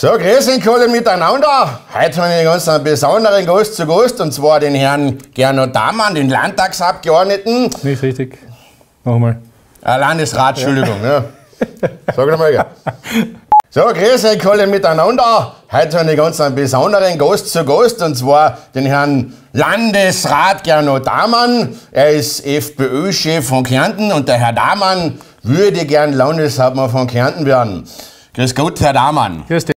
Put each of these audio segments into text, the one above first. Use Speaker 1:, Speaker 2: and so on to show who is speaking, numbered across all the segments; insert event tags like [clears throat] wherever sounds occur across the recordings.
Speaker 1: So, grüß euch alle miteinander. Heute habe ich einen ganz besonderen Gast zu Gast, und zwar den Herrn Gernot Damann, den Landtagsabgeordneten.
Speaker 2: Nicht richtig. Nochmal.
Speaker 1: Äh, Landesrat, Entschuldigung. ja. Sag nochmal. Ja. So, grüß euch alle miteinander. Heute habe ich einen ganz besonderen Gast zu Gast, und zwar den Herrn Landesrat Gernot Damann. Er ist FPÖ-Chef von Kärnten und der Herr Damann würde gern Landeshauptmann von Kärnten werden. Grüß Gott, Herr Damann.
Speaker 2: Grüß dich.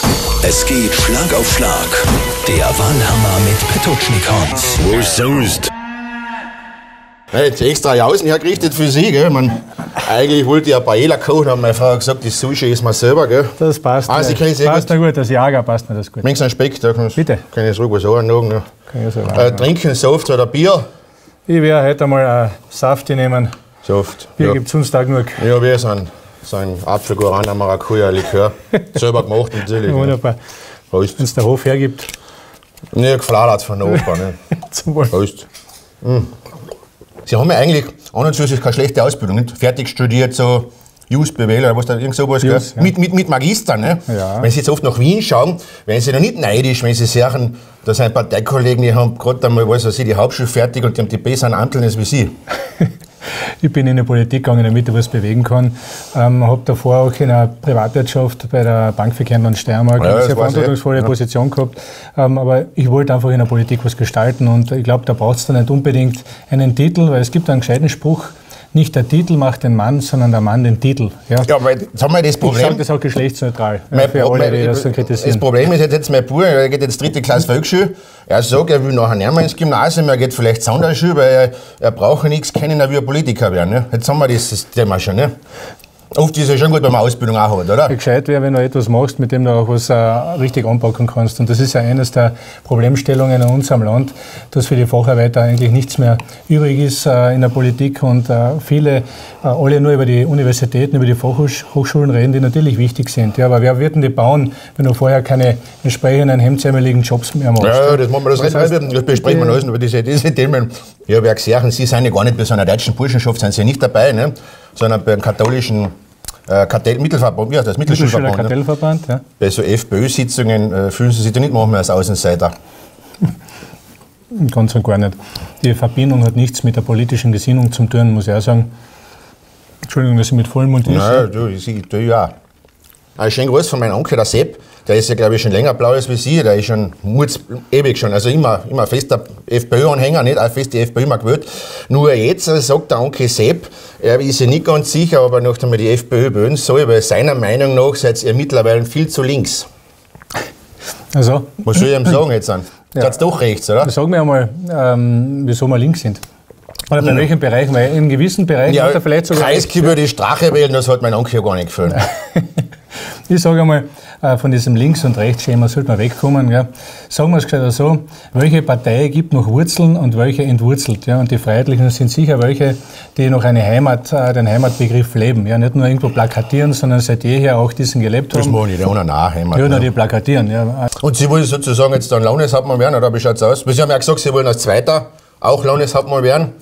Speaker 3: Es geht Schlag auf Schlag. Der Wahlhammer mit Petocznik Hans.
Speaker 1: Wo sonst? Ja, jetzt extra außen hergerichtet für Sie, gell? Man, eigentlich wollte ich ein Paella kochen, aber meine Frau hat gesagt, das Sushi ist mir selber, gell?
Speaker 2: Das passt.
Speaker 1: Ah, Sie kennen sehr
Speaker 2: passt
Speaker 1: gut.
Speaker 2: mir gut. Das Jager passt mir das gut.
Speaker 1: Mengs ein Speck, da
Speaker 2: Bitte.
Speaker 1: kann ich ruhig was anlagen. Ja.
Speaker 2: Kann ich so
Speaker 1: Äh, trinken Saft oder Bier?
Speaker 2: Ich werde heute einmal einen Saft nehmen.
Speaker 1: Saft.
Speaker 2: Bier
Speaker 1: ja.
Speaker 2: gibt es sonst auch genug.
Speaker 1: Ja, wir sind so ein Apfelguarana Maracuja Likör. [laughs] Selber gemacht natürlich.
Speaker 2: Wunderbar. Wenn es der Hof hergibt.
Speaker 1: Ne, gefladert von der Opa. Ne? [laughs]
Speaker 2: Zum Wohl.
Speaker 1: Prost. Mm. Sie haben ja eigentlich an und für sich keine schlechte Ausbildung, nicht? Fertig studiert, so BWL oder was da, irgend sowas?
Speaker 2: Just, ja.
Speaker 1: mit, mit, mit Magister, ne?
Speaker 2: Ja.
Speaker 1: Wenn Sie jetzt oft nach Wien schauen, werden Sie noch nicht neidisch, wenn Sie sehen, da sind Parteikollegen, die haben gerade einmal, was weiß ich, die Hauptschule fertig und die haben die besseren Antelnis wie Sie. [laughs]
Speaker 2: Ich bin in die Politik gegangen, damit ich was bewegen kann. Ähm, habe davor auch in der Privatwirtschaft bei der Bank für Kärnten und Steiermark
Speaker 1: Ja,
Speaker 2: eine sehr verantwortungsvolle
Speaker 1: Ja.
Speaker 2: Position gehabt. Ähm, aber ich wollte einfach in der Politik was gestalten und ich glaube, da braucht es dann nicht unbedingt einen Titel, weil es gibt einen gescheiten Spruch, nicht der Titel macht den Mann, sondern der Mann den Titel. Ja?
Speaker 1: Ja, weil jetzt haben wir das
Speaker 2: Ich sage
Speaker 1: Problem.
Speaker 2: das auch geschlechtsneutral,
Speaker 1: Mein
Speaker 2: für alle, die das
Speaker 1: das
Speaker 2: kritisieren.
Speaker 1: Problem ist jetzt, jetzt mein Bruder, er geht jetzt dritte Klasse Volksschule. Er sagt, er will nachher nicht mehr ins Gymnasium, er geht vielleicht Sonderschule, weil er, er braucht nichts kennen, er will Politiker werden. Ne? Jetzt haben wir das, das Thema schon. Ne? Oft ist es ja schon gut, wenn man Ausbildung auch hat, oder?
Speaker 2: Gescheit wäre, wenn du etwas machst, mit dem du auch was äh, richtig anpacken kannst. Und das ist ja eines der Problemstellungen in unserem Land, dass für die Facharbeiter eigentlich nichts mehr übrig ist äh, in der Politik und äh, viele, äh, alle nur über die Universitäten, über die Fachhochschulen reden, die natürlich wichtig sind. Ja, aber wer wird denn die bauen, wenn du vorher keine entsprechenden hemdsärmeligen Jobs mehr machst?
Speaker 1: Ja, das machen wir das,
Speaker 2: Das
Speaker 1: das,
Speaker 2: heißt,
Speaker 1: das besprechen wir alles über diese, diese Themen. Ja gesehen, Sie sind ja gar nicht bei so einer deutschen Burschenschaft, sind Sie nicht dabei, ne? Sondern beim katholischen äh, Kartell, Mittelverband, wie heißt das?
Speaker 2: Mittelschüler
Speaker 1: Mittelschulverband. Ne?
Speaker 2: Kartellverband, ja.
Speaker 1: Bei so FPÖ-Sitzungen äh, fühlen Sie sich da nicht manchmal als Außenseiter. [laughs]
Speaker 2: Ganz und gar nicht. Die Verbindung hat nichts mit der politischen Gesinnung zu tun, muss ich auch sagen. Entschuldigung, dass ich mit vollem Mund esse.
Speaker 1: Ja, du, ich, ich, du ja. Ein schönen Gruß von meinem Onkel, der Sepp. Der ist ja, glaube ich, schon länger blau als wie Sie. Der ist schon murz, ewig schon. Also immer, immer fester FPÖ-Anhänger, nicht auch fest die FPÖ immer gewählt. Nur jetzt äh, sagt der Onkel Sepp, er ist sich nicht ganz sicher, ob er noch einmal die FPÖ wählen soll, weil seiner Meinung nach seid ihr mittlerweile viel zu links.
Speaker 2: Also,
Speaker 1: Was soll ich ihm sagen jetzt an? [clears throat]
Speaker 2: Ja.
Speaker 1: Doch rechts, oder?
Speaker 2: sag mir einmal, ähm, wieso wir links sind. Oder bei welchen Bereichen? Weil in gewissen Bereichen hat er vielleicht sogar.
Speaker 1: Kreisky würde die Strache wählen, das hat mein Onkel ja gar nicht gefallen. [laughs]
Speaker 2: Ich sage einmal, äh, von diesem Links- und Rechtsschema sollte man wegkommen. Ja. Sagen wir es gescheiter so, welche Partei gibt noch Wurzeln und welche entwurzelt? Ja. Und die Freiheitlichen sind sicher welche, die noch eine Heimat, äh, den Heimatbegriff leben. Ja. Nicht nur irgendwo plakatieren, sondern seit jeher auch diesen gelebt
Speaker 1: Das
Speaker 2: haben.
Speaker 1: machen die auch. Heimat,
Speaker 2: Ja,
Speaker 1: ne?
Speaker 2: nur die plakatieren. Ja.
Speaker 1: Und Sie wollen sozusagen jetzt dann Landeshauptmann werden, oder wie schaut es aus? Sie haben ja gesagt, Sie wollen als Zweiter auch Landeshauptmann werden.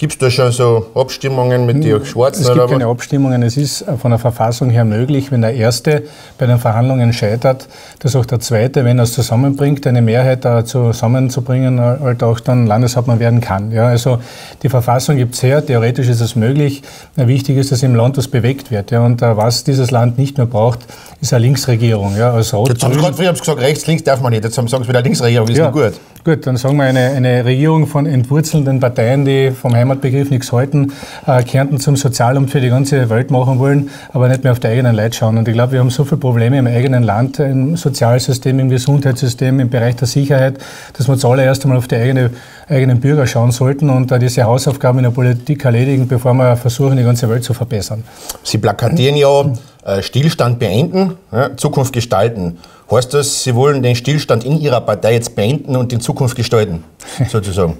Speaker 1: Gibt es da schon so Abstimmungen mit den Schwarzen
Speaker 2: Es gibt keine? Abstimmungen. Es ist äh, von der Verfassung her möglich, wenn der Erste bei den Verhandlungen scheitert, dass auch der Zweite, wenn er es zusammenbringt, eine Mehrheit da zusammenzubringen, äh, halt auch dann Landeshauptmann werden kann. Ja, also die Verfassung gibt es her, theoretisch ist es möglich. Äh, Wichtig ist, dass im Land was bewegt wird. Ja, und was dieses Land nicht mehr braucht, ist eine Linksregierung. Ja, als Rot
Speaker 1: Jetzt haben Sie gerade früher gesagt, rechts, links darf man nicht. Jetzt sagen Sie wieder Linksregierung, ist nicht gut.
Speaker 2: Gut, dann sagen wir eine, eine Regierung von entwurzelnden Parteien, die vom Heimatbegriff nichts halten, äh, Kärnten zum Sozialamt für die ganze Welt machen wollen, aber nicht mehr auf die eigenen Leute schauen. Und ich glaube, wir haben so viele Probleme im eigenen Land, im Sozialsystem, im Gesundheitssystem, im Bereich der Sicherheit, dass wir zuallererst einmal auf die eigene, eigenen Bürger schauen sollten und äh, diese Hausaufgaben in der Politik erledigen, bevor wir versuchen, die ganze Welt zu verbessern.
Speaker 1: Sie plakatieren ja Stillstand beenden, ja, Zukunft gestalten. Heißt das, Sie wollen den Stillstand in Ihrer Partei jetzt beenden und in Zukunft gestalten, [laughs] sozusagen?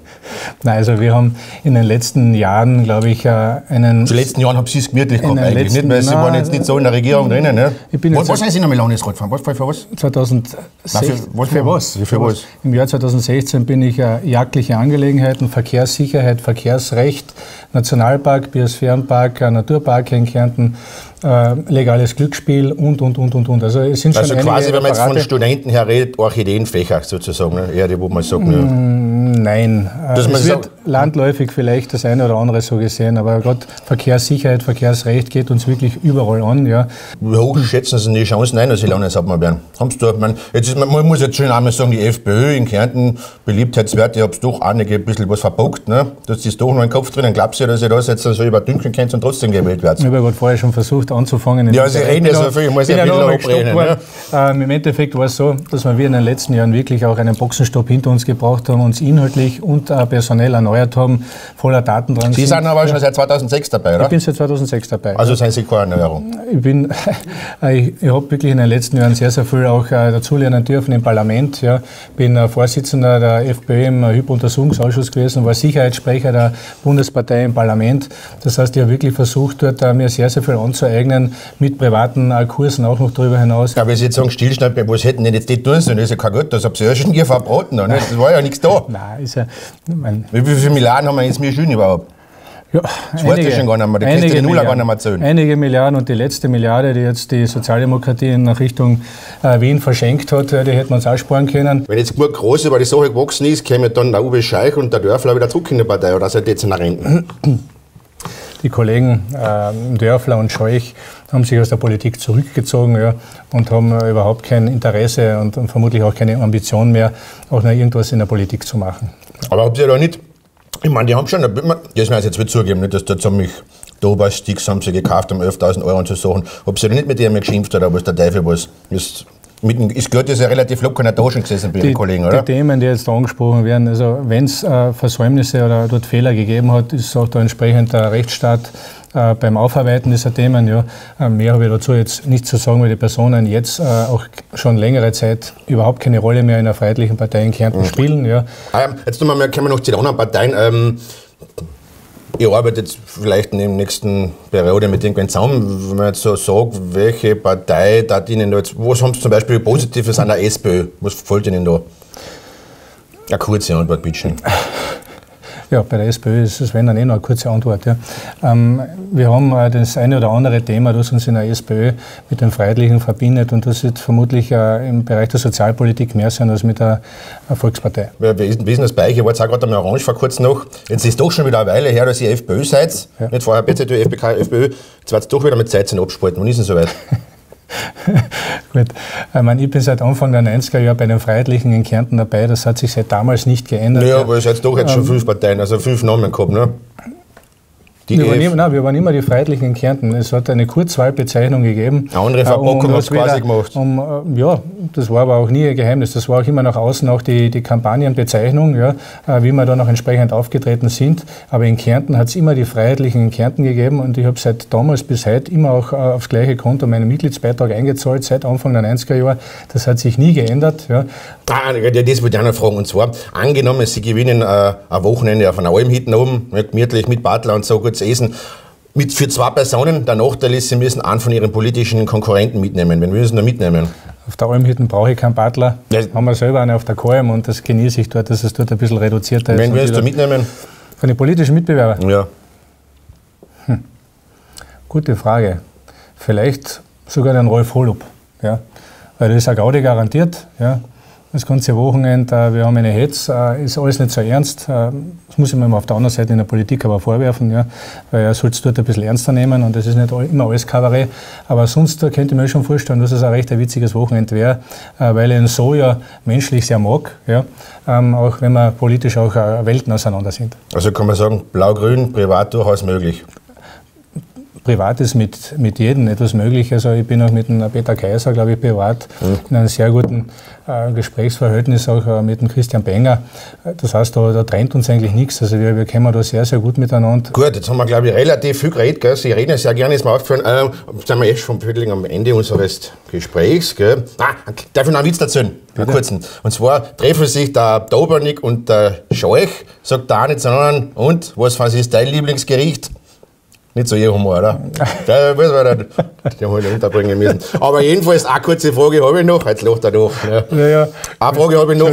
Speaker 2: Nein, also wir haben in den letzten Jahren, glaube ich, äh, einen...
Speaker 1: Die letzten Jahren haben Sie es gemütlich gehabt
Speaker 2: den
Speaker 1: eigentlich,
Speaker 2: letzten-
Speaker 1: nicht? Weil Sie
Speaker 2: Nein,
Speaker 1: waren jetzt nicht so in der Regierung drinnen, ne?
Speaker 2: Ich bin
Speaker 1: was, was sind Sie noch mal Landesrat gefahren? Was, für was?
Speaker 2: 2016,
Speaker 1: Na, für- was- für was? Für was?
Speaker 2: Im Jahr 2016 bin ich äh, jagdliche Angelegenheiten, Verkehrssicherheit, Verkehrsrecht, Nationalpark, Biosphärenpark, äh, Naturpark in Kärnten, äh, legales Glücksspiel und, und, und, und, und. Also es sind
Speaker 1: Also
Speaker 2: schon
Speaker 1: quasi, wenn man jetzt von Studenten her redet, Orchideenfächer sozusagen. Ne? Eher die, wo man sagt, ne?
Speaker 2: Nein, äh,
Speaker 1: man
Speaker 2: es wird landläufig vielleicht das eine oder andere so gesehen, aber gerade Verkehrssicherheit, Verkehrsrecht geht uns wirklich überall an. Ja.
Speaker 1: Wie hoch schätzen Sie die Chancen ein, dass Sie Landeshauptmann werden? Haben's da, man, jetzt ist, man, muss jetzt schon einmal sagen, die FPÖ in Kärnten, Beliebtheitswerte, ich hab's doch einige ein bisschen was verbockt. Ne? Du hast das doch noch im Kopf drin, glaubst du, dass ihr das jetzt so überdünkeln könnt und trotzdem gewählt werdet?
Speaker 2: Ich habe ja gerade vorher schon versucht anzufangen.
Speaker 1: Ja, Sie reden
Speaker 2: Bin
Speaker 1: so viel, ich muss ja ein bisschen abreden,
Speaker 2: worden. Ähm, Im Endeffekt war es so, dass wir in den letzten Jahren wirklich auch einen Boxenstopp hinter uns gebracht haben, uns inhaltlich und äh, personell erneuert haben, voller Datendrang.
Speaker 1: Sie sind aber schon seit 2006 dabei, oder?
Speaker 2: ich bin seit 2006 dabei.
Speaker 1: Also sind Sie keine Erneuerung.
Speaker 2: Ich bin, [laughs] ich, ich habe wirklich in den letzten Jahren sehr, sehr viel auch äh, dazulernen dürfen im Parlament. Ja. Bin äh, Vorsitzender der FPÖ im äh, Hypo-Untersuchungsausschuss gewesen, war Sicherheitssprecher der Bundespartei im Parlament. Das heißt, ich habe wirklich versucht, dort äh, mir sehr, sehr viel anzueignen, mit privaten äh, Kursen auch noch darüber hinaus.
Speaker 1: Aber wenn Sie jetzt sagen, Stillstand, was hätten denn jetzt die tun sollen? Das ist ja kein Gut, das habt ihr ja schon hier verbraten. Ne? Das war ja nichts da.
Speaker 2: Nein, ist ja, ich mein,
Speaker 1: Wie wie viele Milliarden haben wir jetzt mir schon überhaupt?
Speaker 2: Ja,
Speaker 1: Das weißt du schon gar nicht mehr. Die die Nuller gar nicht mehr zählen.
Speaker 2: Einige Milliarden und die letzte Milliarde, die jetzt die Sozialdemokratie in Richtung äh, Wien verschenkt hat, die hätten wir uns auch sparen können.
Speaker 1: Wenn jetzt gut groß über die Sache gewachsen ist, käme dann der Uwe Scheich und der Dörfler wieder zurück in die Partei oder seid ihr jetzt in der Rente?
Speaker 2: Die Kollegen äh, Dörfler und Scheuch haben sich aus der Politik zurückgezogen ja, und haben äh, überhaupt kein Interesse und, und vermutlich auch keine Ambition mehr, auch noch irgendwas in der Politik zu machen.
Speaker 1: Aber habt ihr da nicht, ich meine, die haben schon, das müssen wir jetzt nicht zugeben, nicht, dass da ziemlich Dober-Sticks haben sie gekauft um 11.000 Euro und so Sachen. Habt ihr da nicht mit denen geschimpft oder was der Teufel was? Das, mit dem, ist gehört, ist ja relativ locker in der Tasche gesessen bei den Kollegen, oder?
Speaker 2: Die Themen, die jetzt da angesprochen werden, also wenn es äh, Versäumnisse oder dort Fehler gegeben hat, ist auch da entsprechend der Rechtsstaat äh, beim Aufarbeiten dieser Themen. Ja. Äh, mehr habe ich dazu jetzt nicht zu sagen, weil die Personen jetzt äh, auch schon längere Zeit überhaupt keine Rolle mehr in der Freiheitlichen Partei in
Speaker 1: Mhm.
Speaker 2: Kärnten spielen. Ja.
Speaker 1: Ähm, jetzt nochmal, kommen wir noch zu den anderen Parteien. Ähm, ihr arbeitet jetzt vielleicht in der nächsten Periode mit irgendwann zusammen, wenn man jetzt so sagt, welche Partei da Ihnen jetzt, was haben Sie zum Beispiel Positives an der SPÖ? Was gefällt Ihnen da? Eine kurze Antwort, bitte.
Speaker 2: Ja, bei der SPÖ ist es, wenn dann eh noch eine kurze Antwort. Ja. Ähm, wir haben das eine oder andere Thema, das uns in der SPÖ mit den Freiheitlichen verbindet und das wird vermutlich äh, im Bereich der Sozialpolitik mehr sein als mit der Volkspartei.
Speaker 1: Wie ist denn das bei euch? Ich war jetzt auch gerade am Orange vor kurzem noch. Jetzt ist doch schon wieder eine Weile her, dass ihr FPÖ seid.
Speaker 2: Ja.
Speaker 1: Nicht vorher BZÖ, FPK, FPÖ. Jetzt wird es doch wieder mit Zeitzen abspalten. Wann ist denn soweit? [laughs] [laughs]
Speaker 2: Gut, ich, meine, ich bin seit Anfang der 90er Jahre bei den Freiheitlichen in Kärnten dabei. Das hat sich seit damals nicht geändert.
Speaker 1: Naja, aber es hat doch jetzt schon fünf Parteien, also fünf Namen gehabt, ne? Die
Speaker 2: Wir immer, nein, wir waren immer die Freiheitlichen in Kärnten. Es hat eine Kurzwahlbezeichnung gegeben.
Speaker 1: Eine andere
Speaker 2: Äh,
Speaker 1: Verpackung
Speaker 2: das
Speaker 1: hat's quasi
Speaker 2: wieder-
Speaker 1: gemacht.
Speaker 2: Um, äh, ja, das war aber auch nie ein Geheimnis. Das war auch immer nach außen auch die, die Kampagnenbezeichnung, ja, äh, wie wir da noch entsprechend aufgetreten sind. Aber in Kärnten hat es immer die Freiheitlichen in Kärnten gegeben und ich habe seit damals bis heute immer auch äh, aufs gleiche Konto meinen Mitgliedsbeitrag eingezahlt, seit Anfang der 90er Jahre. Das hat sich nie geändert. Ja.
Speaker 1: Ah, das wollte ich auch noch fragen. Und zwar, angenommen, Sie gewinnen äh, ein Wochenende auf einer Alm hinten oben, gemütlich mit Butler und so gut zu essen. Mit, für zwei Personen, der Nachteil ist, Sie müssen einen von Ihren politischen Konkurrenten mitnehmen. Wen müssen Sie da mitnehmen?
Speaker 2: Auf der Almhütten brauche ich keinen Butler.
Speaker 1: Ja.
Speaker 2: Haben wir selber eine auf der Kalm und das genieße ich dort, dass es dort ein bisschen reduzierter ist.
Speaker 1: Wen
Speaker 2: und
Speaker 1: willst du
Speaker 2: wieder-
Speaker 1: mitnehmen?
Speaker 2: Von den politischen Mitbewerbern?
Speaker 1: Ja.
Speaker 2: Gute Frage. Vielleicht sogar den Rolf Holub. Ja? Weil das ist eine Gaudi garantiert. Ja? Das ganze Wochenende, äh, wir haben eine Hetz, äh, ist alles nicht so ernst. Äh, Das muss ich mir mal auf der anderen Seite in der Politik aber vorwerfen, ja? weil er soll es dort ein bisschen ernster nehmen und das ist nicht immer alles Kabarett. Aber sonst könnte ich mir schon vorstellen, dass es ein recht ein witziges Wochenende wäre, weil ich ihn so ja menschlich sehr mag, ja? Ähm, auch wenn wir politisch auch Welten auseinander sind.
Speaker 1: Also kann man sagen, blau-grün, privat durchaus möglich.
Speaker 2: Privat ist mit, mit jedem etwas möglich. Also ich bin auch mit dem Peter Kaiser, glaube ich, privat in einem sehr guten äh, Gesprächsverhältnis, auch äh, mit dem Christian Benger. Das heißt, da, da trennt uns eigentlich nichts. Also wir, wir kommen da sehr, sehr gut miteinander.
Speaker 1: Gut, jetzt haben wir, glaube ich, relativ viel geredet. Gell? Sie reden ja sehr gerne, ist mir aufgefallen. Äh, sind wir echt schon viertel am Ende unseres Gesprächs. Gell? Ah, darf ich noch einen Witz erzählen? Einen kurzen. Und zwar treffen sich der Dobernik und der Scheuch, sagt der eine zu anderen, und, was was ist dein Lieblingsgericht? Nicht so ihr Humor, oder? Da muss man den halt unterbringen müssen. Aber jedenfalls, eine kurze Frage habe ich noch. Jetzt lacht er doch. Ja.
Speaker 2: Ja, ja.
Speaker 1: Eine Frage habe ich noch.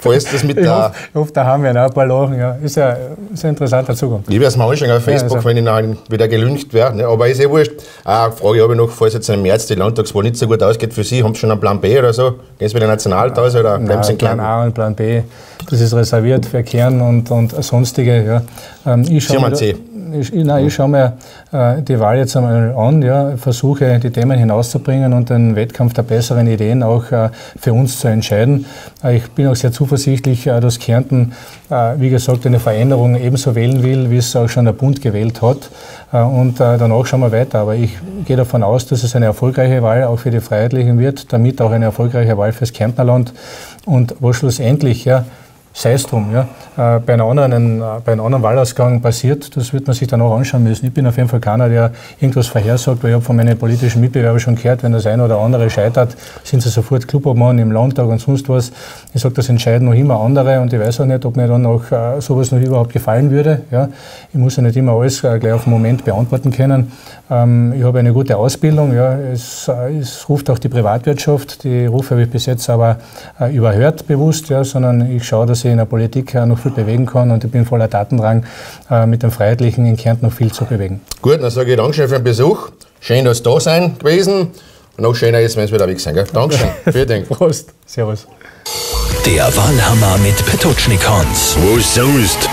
Speaker 1: Falls das mit
Speaker 2: Ich
Speaker 1: der.
Speaker 2: hoffe, ich hoffe, da haben wir auch ein paar Lachen. Ja. Ist ja ist ein interessanter Zugang.
Speaker 1: Ich werde es mal anschauen auf Facebook,
Speaker 2: also-
Speaker 1: wenn ich dann wieder gelüncht werde. Ne? Aber ist eh wurscht. Ah, Frage habe ich noch, falls jetzt im März die Landtagswahl nicht so gut ausgeht für Sie, haben Sie schon einen Plan B oder so? Gehen Sie wieder national aus oder bleiben Sie in
Speaker 2: Plan? A und Plan B, das ist reserviert für Kern und, und sonstige. Ja. Ähm, ich
Speaker 1: Sie haben
Speaker 2: mir,
Speaker 1: C.
Speaker 2: ich, nein, ich schaue mir äh, die Wahl jetzt einmal an, ja, versuche die Themen hinauszubringen und den Wettkampf der besseren Ideen auch äh, für uns zu entscheiden. Äh, ich bin auch sehr zuversichtlich, äh, dass Kärnten, äh, wie gesagt, eine Veränderung ebenso wählen will, wie es auch schon der Bund gewählt hat. Äh, und danach schauen wir weiter. Aber ich gehe davon aus, dass es eine erfolgreiche Wahl auch für die Freiheitlichen wird, damit auch eine erfolgreiche Wahl fürs Kärntnerland. Und wo schlussendlich, ja, sei es drum, ja, äh, bei, einem anderen, äh, bei einem anderen Wahlausgang passiert, das wird man sich dann auch anschauen müssen. Ich bin auf jeden Fall keiner, der irgendwas vorhersagt, weil ich habe von meinen politischen Mitbewerbern schon gehört, wenn das eine oder andere scheitert, sind sie sofort Clubobmann im Landtag und sonst was. Ich sage, das entscheiden noch immer andere und ich weiß auch nicht, ob mir dann auch äh, sowas noch überhaupt gefallen würde. Ja. Ich muss ja nicht immer alles gleich auf den Moment beantworten können. Ähm, ich habe eine gute Ausbildung, ja. es, es ruft auch die Privatwirtschaft, die Rufe habe ich bis jetzt aber überhört bewusst, ja, sondern ich schaue, dass ich in der Politik äh, noch viel bewegen kann und ich bin voller Tatendrang, äh, mit dem Freiheitlichen in Kärnten noch viel zu bewegen.
Speaker 1: Gut, dann sage ich Dankeschön für den Besuch. Schön, dass Sie da sein gewesen. Und noch schöner ist, wenn Sie wieder weg sind. Gell? Dankeschön. [laughs] Vielen Dank.
Speaker 2: Prost, Servus.
Speaker 3: Der Wahlhammer mit Petutschnik Hans.
Speaker 4: Was sonst?